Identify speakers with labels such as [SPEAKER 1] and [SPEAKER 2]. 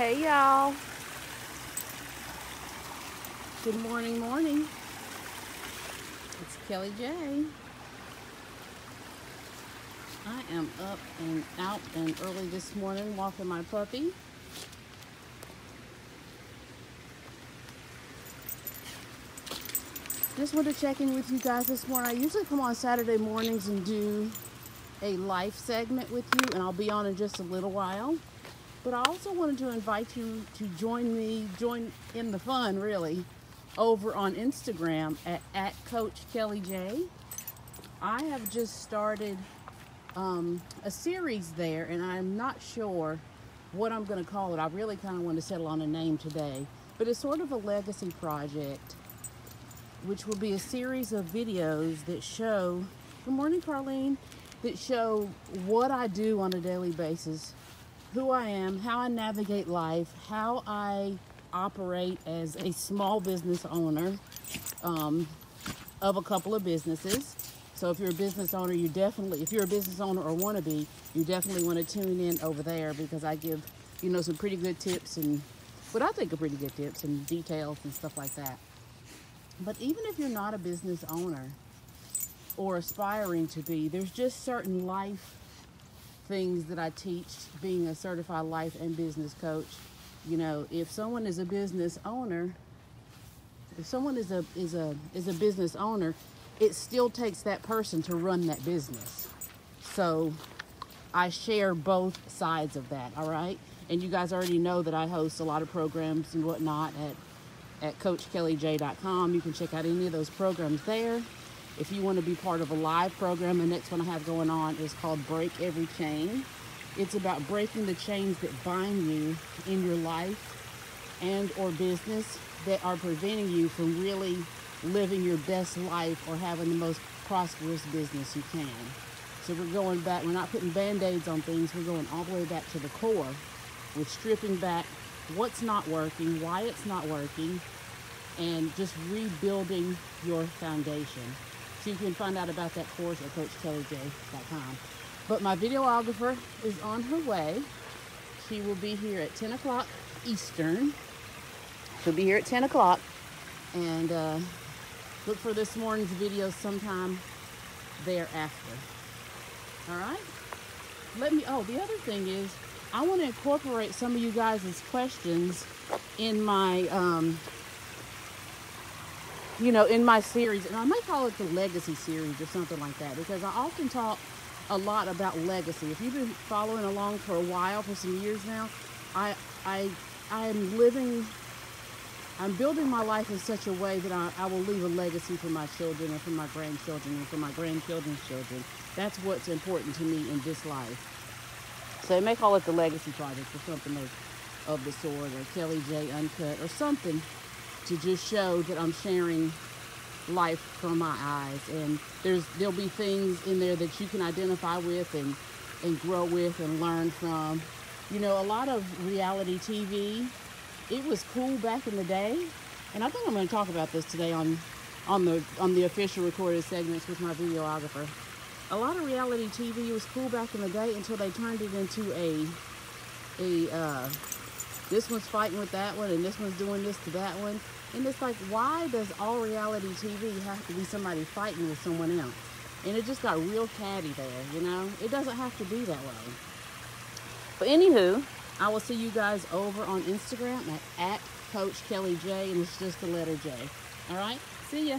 [SPEAKER 1] Hey y'all. Good morning, morning. It's Kelly J. I am up and out and early this morning walking my puppy. Just want to check in with you guys this morning. I usually come on Saturday mornings and do a life segment with you, and I'll be on in just a little while. But I also wanted to invite you to join me, join in the fun really, over on Instagram at, at Coach Kelly J. I have just started um, a series there, and I'm not sure what I'm going to call it. I really kind of want to settle on a name today, but it's sort of a legacy project, which will be a series of videos that show. Good morning, Carlene. That show what I do on a daily basis who I am, how I navigate life, how I operate as a small business owner um, of a couple of businesses. So if you're a business owner, you definitely, if you're a business owner or want to be, you definitely want to tune in over there because I give, you know, some pretty good tips and what I think are pretty good tips and details and stuff like that. But even if you're not a business owner or aspiring to be, there's just certain life things that I teach being a certified life and business coach. You know, if someone is a business owner, if someone is a is a is a business owner, it still takes that person to run that business. So I share both sides of that, all right? And you guys already know that I host a lot of programs and whatnot at, at CoachKellyJ.com. You can check out any of those programs there. If you want to be part of a live program, the next one I have going on is called Break Every Chain. It's about breaking the chains that bind you in your life and or business that are preventing you from really living your best life or having the most prosperous business you can. So we're going back, we're not putting band-aids on things, we're going all the way back to the core with stripping back what's not working, why it's not working, and just rebuilding your foundation. So you can find out about that course at CoachKellyJ.com. But my videographer is on her way. She will be here at 10 o'clock Eastern. She'll be here at 10 o'clock. And uh, look for this morning's video sometime thereafter. All right? Let me, oh, the other thing is, I want to incorporate some of you guys' questions in my um, you know, in my series, and I might call it the legacy series or something like that, because I often talk a lot about legacy. If you've been following along for a while, for some years now, I, I, I'm living, I'm building my life in such a way that I, I will leave a legacy for my children and for my grandchildren and for my grandchildren's children. That's what's important to me in this life. So they may call it the legacy project or something of, of the sort, or Kelly J Uncut, or something to just show that I'm sharing life from my eyes. And there's there'll be things in there that you can identify with and and grow with and learn from. You know a lot of reality tv it was cool back in the day. And i think i'm going to talk about this today on on the on the official recorded segments with my videographer. A lot of reality tv was cool back in the day until they turned it into a a uh, this one's fighting with that one and this one's doing this to that one. And it's like, why does all reality TV have to be somebody fighting with someone else? And it just got real catty there, you know? It doesn't have to be that way. But anywho, I will see you guys over on Instagram at, at Coach Kelly J, and it's just the letter J. All right? See ya.